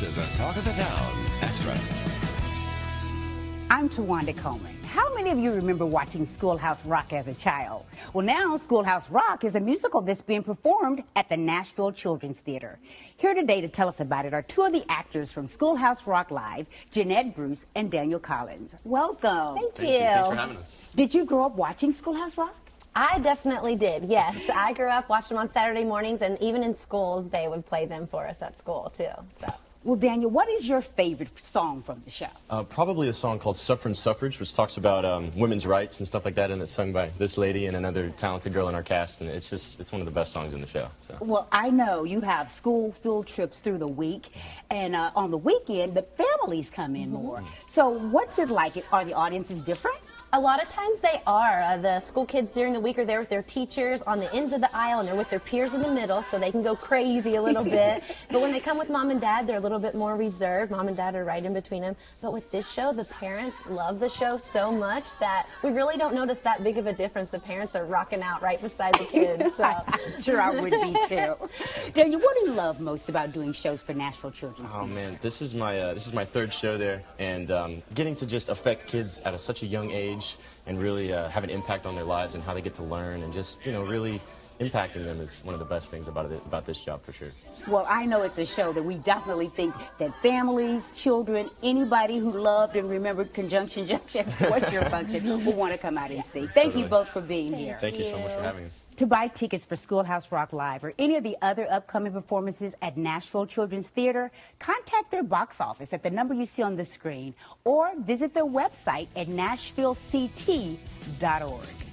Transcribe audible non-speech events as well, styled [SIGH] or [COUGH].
This is a Talk of the Town Extra. I'm Tawanda Coleman. How many of you remember watching Schoolhouse Rock as a child? Well, now Schoolhouse Rock is a musical that's being performed at the Nashville Children's Theater. Here today to tell us about it are two of the actors from Schoolhouse Rock Live, Jeanette Bruce and Daniel Collins. Welcome. Thank, Thank you. Thanks for having us. Did you grow up watching Schoolhouse Rock? I definitely did, yes. I grew up watching them on Saturday mornings, and even in schools, they would play them for us at school, too. So. Well, Daniel, what is your favorite song from the show? Uh, probably a song called Suffrage Suffrage, which talks about um, women's rights and stuff like that, and it's sung by this lady and another talented girl in our cast, and it's just, it's one of the best songs in the show. So. Well, I know you have school field trips through the week, and uh, on the weekend, the families come in more. So what's it like? Are the audiences different? A lot of times they are. Uh, the school kids during the week are there with their teachers on the ends of the aisle and they're with their peers in the middle so they can go crazy a little [LAUGHS] bit. But when they come with mom and dad, they're a little bit more reserved. Mom and dad are right in between them. But with this show, the parents love the show so much that we really don't notice that big of a difference. The parents are rocking out right beside the kids. [LAUGHS] So. sure, I would be [LAUGHS] too. Daniel, what do you love most about doing shows for Nashville Children's Oh man, this is my uh, this is my third show there, and um, getting to just affect kids at a, such a young age and really uh, have an impact on their lives and how they get to learn and just you know really impacting them is one of the best things about it about this job for sure. Well, I know it's a show that we definitely think that families, children, anybody who loved and remembered Conjunction Junction, [LAUGHS] what's your function, will want to come out and see. Thank you both for being here. Thank you so much for having us. To buy tickets for Schoolhouse Rock Live or any of the other upcoming performances at Nashville Children's Theater, contact their box office at the number you see on the screen or visit their website at nashvillect.org.